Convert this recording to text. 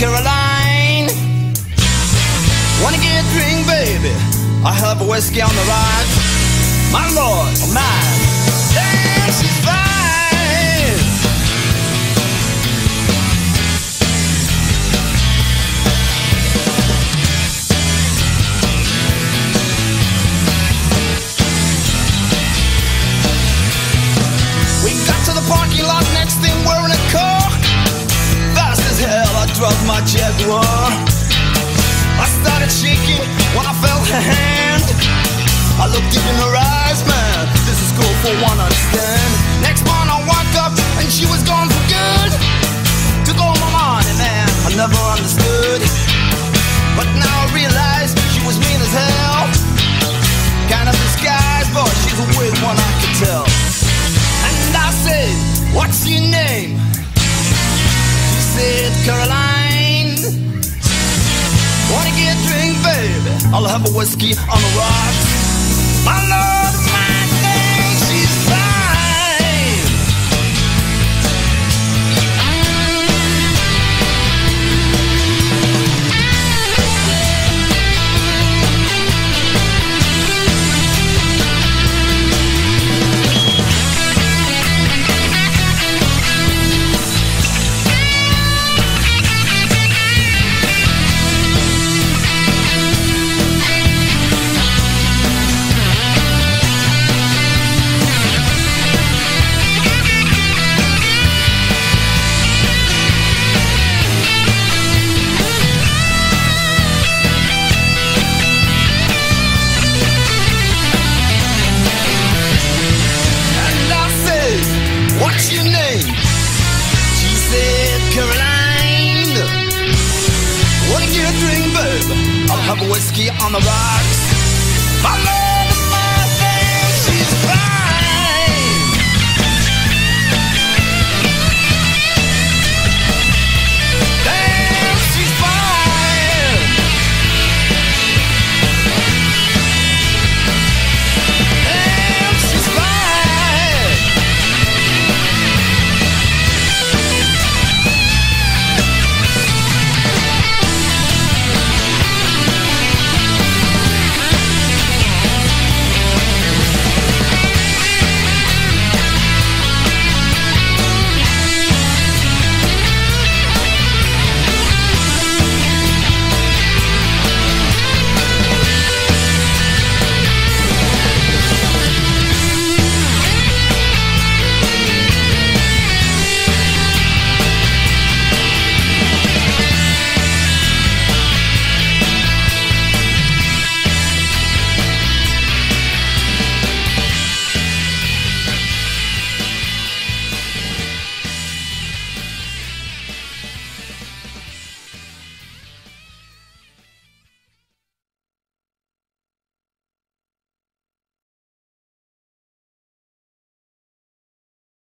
Caroline. Wanna get a drink, baby? I have a whiskey on the rocks. My lord, oh Jaguar. I started shaking when I felt her hand. I looked deep in her eyes, man. This is cool for one Get a drink, baby? I'll have a whiskey on the rocks. My love. on the rocks.